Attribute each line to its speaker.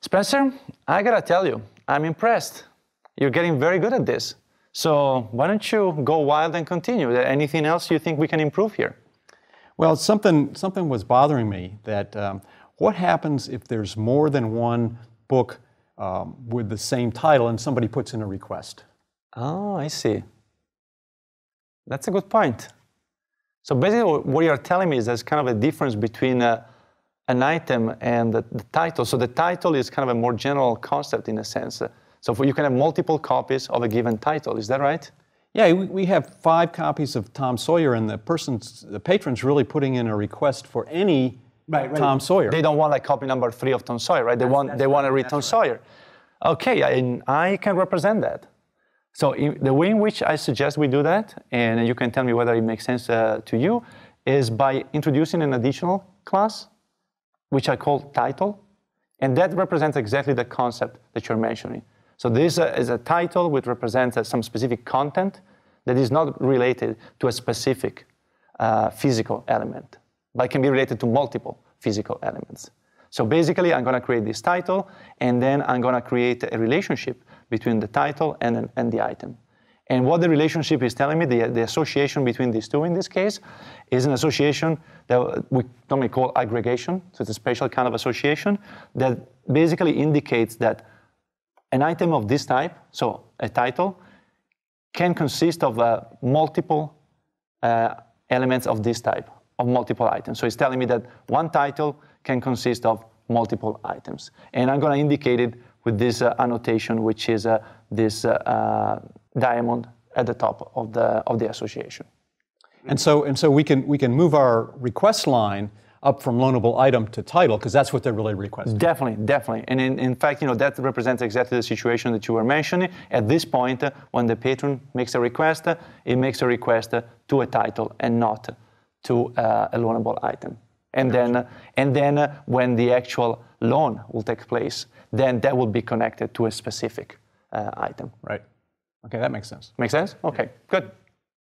Speaker 1: Spencer, I gotta tell you, I'm impressed. You're getting very good at this. So why don't you go wild and continue? Anything else you think we can improve here?
Speaker 2: Well, something, something was bothering me that um, what happens if there's more than one book um, with the same title and somebody puts in a request?
Speaker 1: Oh, I see. That's a good point. So basically, what you're telling me is there's kind of a difference between uh, an item and the, the, title. So the title is kind of a more general concept in a sense. So you can have multiple copies of a given title. Is that right?
Speaker 2: Yeah, we, we have five copies of Tom Sawyer, and the person's, the patron's really putting in a request for any right, right. Tom Sawyer.
Speaker 1: They don't want like copy number three of Tom Sawyer, right? They that's, want that's they right. want to read Tom Sawyer. Okay, I, I can represent that. So the way in which I suggest we do that, and you can tell me whether it makes sense uh, to you, is by introducing an additional class, which I call title, and that represents exactly the concept that you're mentioning. So this uh, is a title which represents uh, some specific content that is not related to a specific uh, physical element, but can be related to multiple physical elements. So basically, I'm going to create this title, and then I'm going to create a relationship between the title and, and the item. And what the relationship is telling me, the, the association between these two in this case, is an association that we normally call aggregation. So it's a special kind of association that basically indicates that an item of this type, so a title, can consist of uh, multiple uh, elements of this type, of multiple items. So it's telling me that one title can consist of multiple items. And I'm going to indicate it with this uh, annotation, which is uh, this uh, uh, diamond at the top of the, of the association.
Speaker 2: And so, and so we, can, we can move our request line up from loanable item to title because that's what they're really requesting.
Speaker 1: Definitely, definitely. And in, in fact, you know, that represents exactly the situation that you were mentioning. At this point, uh, when the patron makes a request, uh, it makes a request uh, to a title and not to a loanable item. And then, and then when the actual loan will take place, then that will be connected to a specific uh, item.
Speaker 2: Right. Okay, that makes sense.
Speaker 1: Makes sense? Okay, good.